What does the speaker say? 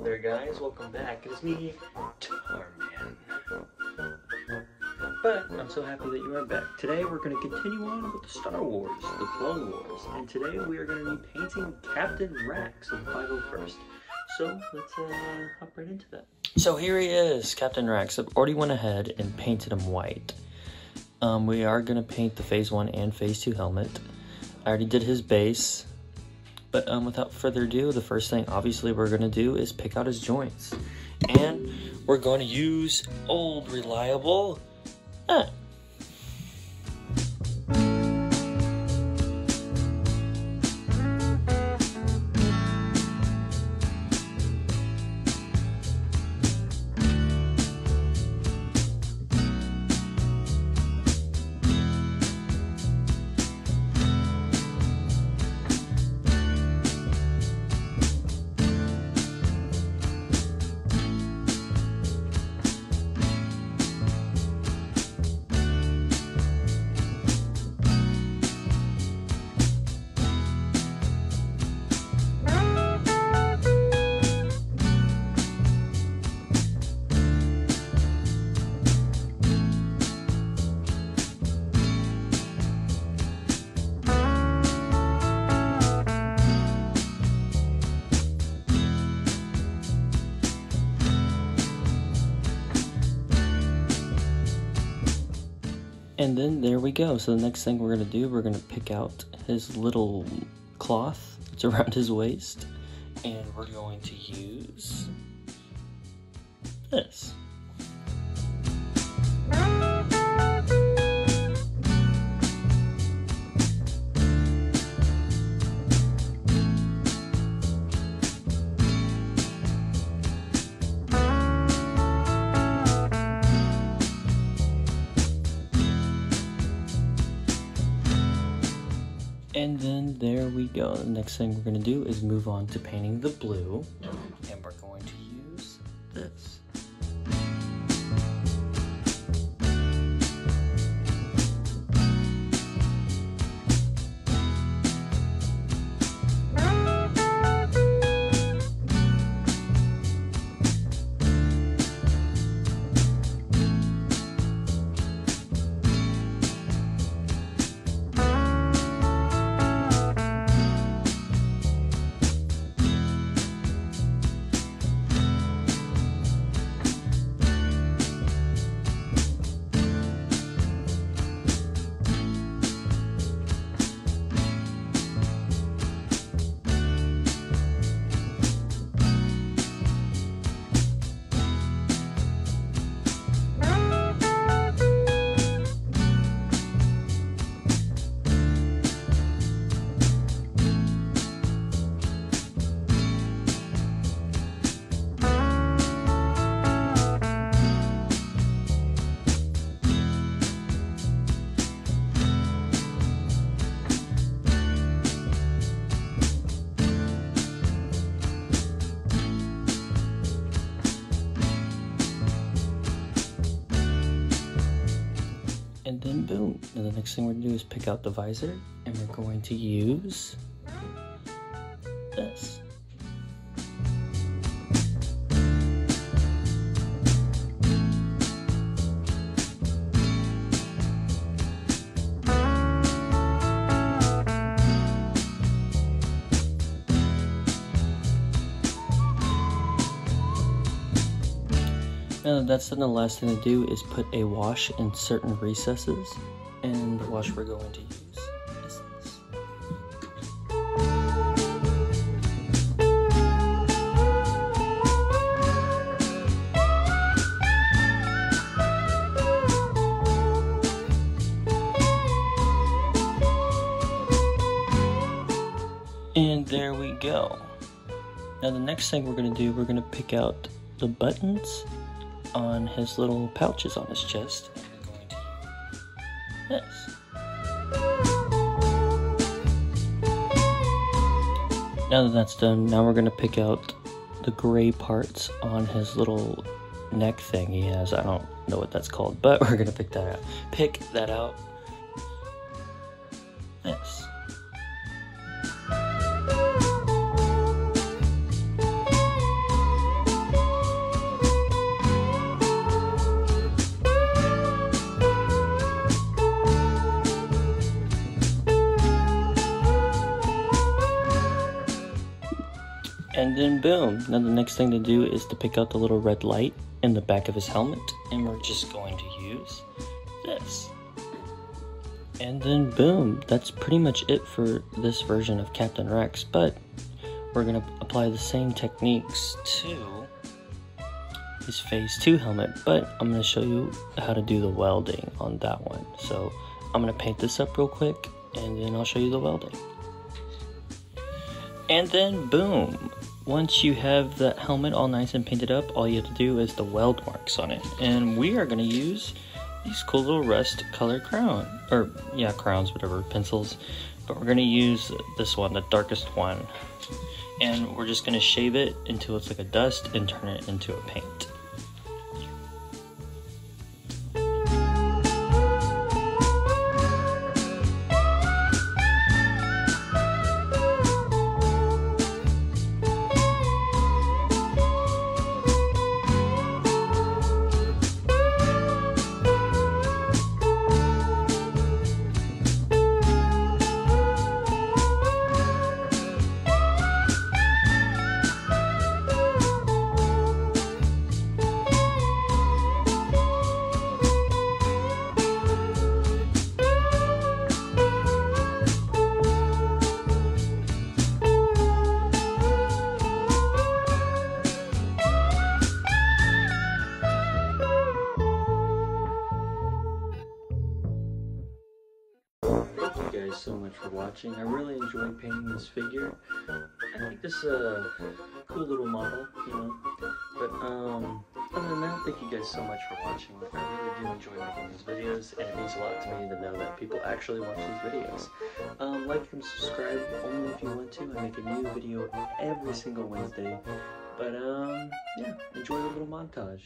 Hello there guys, welcome back. It is me, Tarman. But I'm so happy that you are back. Today we're going to continue on with the Star Wars, the Clone Wars, and today we are going to be painting Captain Rex of 501st. So let's uh, hop right into that. So here he is, Captain Rex. I've already went ahead and painted him white. Um, we are going to paint the Phase 1 and Phase 2 helmet. I already did his base. But um, without further ado, the first thing obviously we're going to do is pick out his joints. And we're going to use old reliable uh, And then there we go. So the next thing we're gonna do, we're gonna pick out his little cloth that's around his waist. And we're going to use this. And then there we go. The next thing we're gonna do is move on to painting the blue. And we're going to use this. Then boom. And the next thing we're gonna do is pick out the visor and we're going to use this. Now that that's done, the last thing to do is put a wash in certain recesses. And the wash we're going to use. And there we go. Now the next thing we're going to do, we're going to pick out the buttons on his little pouches on his chest. This. Now that that's done, now we're gonna pick out the gray parts on his little neck thing he has. I don't know what that's called, but we're gonna pick that out. Pick that out. And then boom. Now the next thing to do is to pick out the little red light in the back of his helmet. And we're just going to use this. And then boom. That's pretty much it for this version of Captain Rex. But we're going to apply the same techniques to his phase 2 helmet. But I'm going to show you how to do the welding on that one. So I'm going to paint this up real quick. And then I'll show you the welding. And then boom, once you have that helmet all nice and painted up, all you have to do is the weld marks on it. And we are gonna use these cool little rust color crown, or yeah, crowns, whatever, pencils. But we're gonna use this one, the darkest one. And we're just gonna shave it until it's like a dust and turn it into a paint. Guys so much for watching. I really enjoyed painting this figure. I think this is a cool little model, you know. But um, other than that, thank you guys so much for watching. I really do enjoy making these videos, and it means a lot to me to know that people actually watch these videos. Um, like and subscribe only if you want to. I make a new video every single Wednesday. But um, yeah, enjoy the little montage.